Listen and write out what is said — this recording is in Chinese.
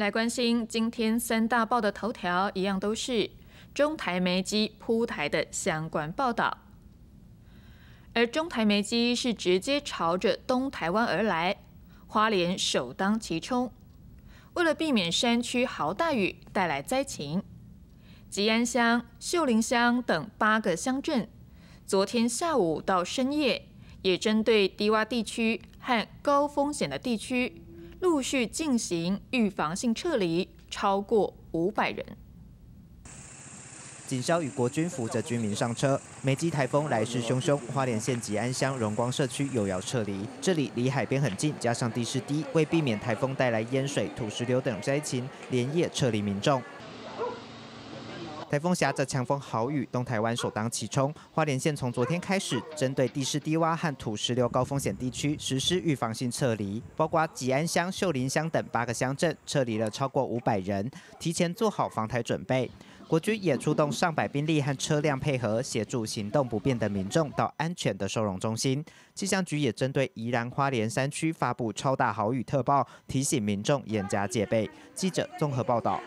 来关心今天三大报的头条，一样都是中台煤机铺台的相关报道。而中台煤机是直接朝着东台湾而来，花莲首当其冲。为了避免山区豪大雨带来灾情，吉安乡、秀林乡等八个乡镇，昨天下午到深夜，也针对低洼地区和高风险的地区。陆续进行预防性撤离，超过五百人。警消与国军扶着居民上车。美基台风来势汹汹，花莲县吉安乡荣光社区又要撤离。这里离海边很近，加上地势低，为避免台风带来淹水、土石流等灾情，连夜撤离民众。台风夹着强风豪雨，东台湾首当其冲。花莲县从昨天开始，针对地势低洼和土石流高风险地区实施预防性撤离，包括吉安乡、秀林乡等八个乡镇，撤离了超过五百人，提前做好防台准备。国军也出动上百兵力和车辆配合，协助行动不便的民众到安全的收容中心。气象局也针对宜兰花莲山区发布超大豪雨特报，提醒民众严加戒备。记者综合报道。